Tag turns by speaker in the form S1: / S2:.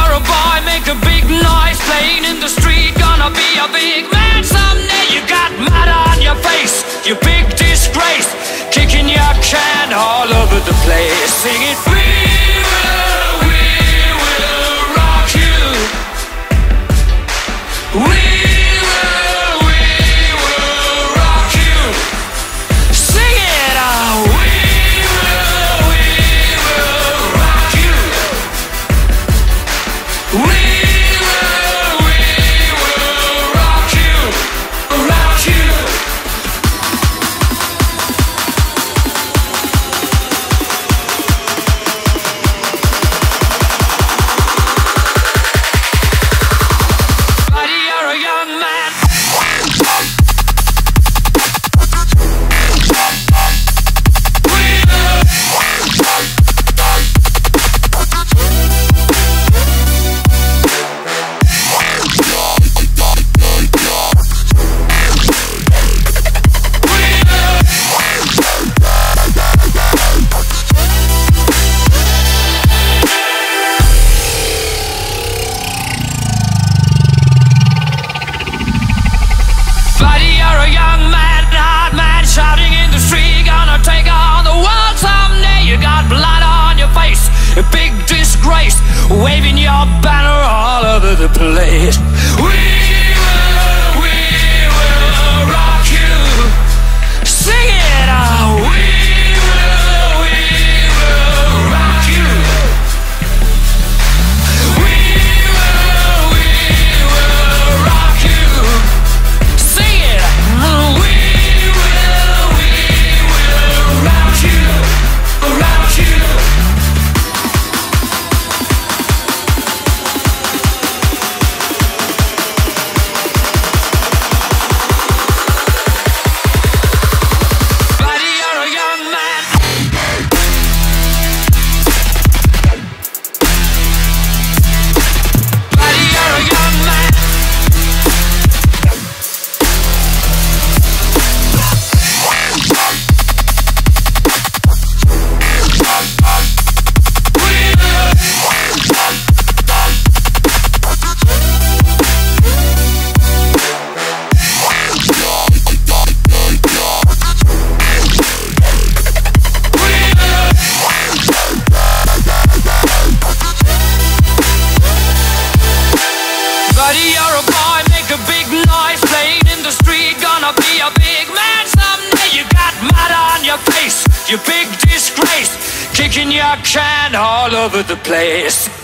S1: you're a boy, make a big noise. Playing in the street, gonna be a big man someday. You got mad on your a young man, hard man, shouting in the street, gonna take on the world someday. You got blood on your face, a big disgrace, waving your banner all over the place. We Buddy, you're a boy, make a big noise playing in the street. Gonna be a big man someday. You got mud on your face, you big disgrace. Kicking your can all over the place.